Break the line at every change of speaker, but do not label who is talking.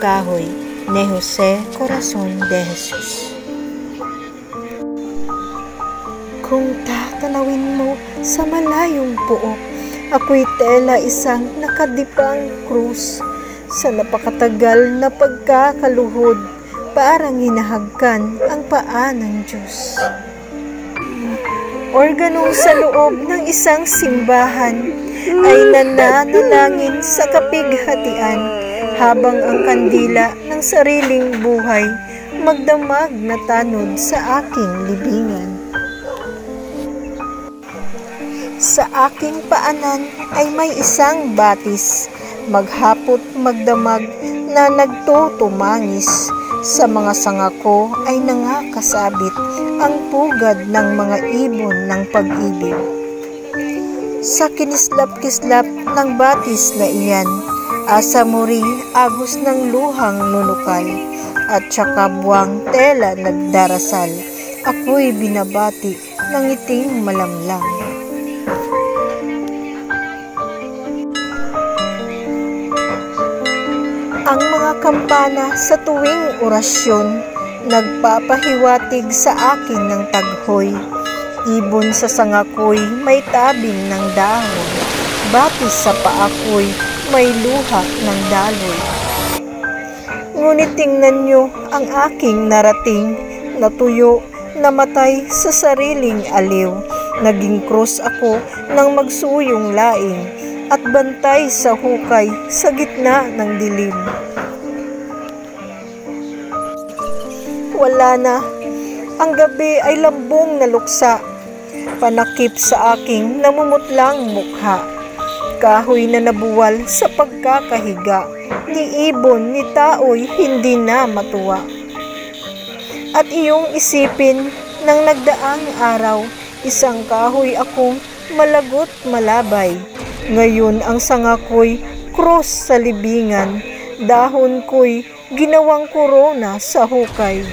kahoy ni Jose Corazon de Jesus. Kung tatanawin mo sa malayong puok, ako'y tela isang nakadipang krus sa napakatagal na pagkakaluhod, parang hinahagkan ang paa ng Diyos. Organong sa loob ng isang simbahan ay nananalangin sa kapighatian habang ang kandila ng sariling buhay magdamag na tanod sa aking libingan. Sa aking paanan ay may isang batis, maghapot magdamag na nagtutumangis. Sa mga sanga ko ay nangakasabit ang pugad ng mga ibon ng pag-ibig. Sa kinislap-kislap ng batis na iyan, asa muri agos ng luhang nunukal, at saka buwang tela nagdarasal, ako'y binabati ng iting malamlang. Ang mga kampana sa tuwing orasyon, nagpapahiwatig sa akin ng taghoy. Ibon sa sangakoy, may tabing ng dahon. Batis sa paakoy, may luha ng daloy. Ngunit tingnan nyo ang aking narating, natuyo, namatay sa sariling aliw. Naging krus ako ng magsuyong laing at bantay sa hukay sa gitna ng dilim. Wala na. Ang gabi ay lambong na luksa. Panakip sa aking namumutlang mukha. Kahoy na nabuwal sa pagkakahiga. Ni ibon ni tao'y hindi na matuwa. At iyong isipin ng nagdaang araw, isang kahoy akong malagot malabay. Ngayon ang sanga ko'y krus sa libingan, dahon ko'y ginawang korona sa hukay.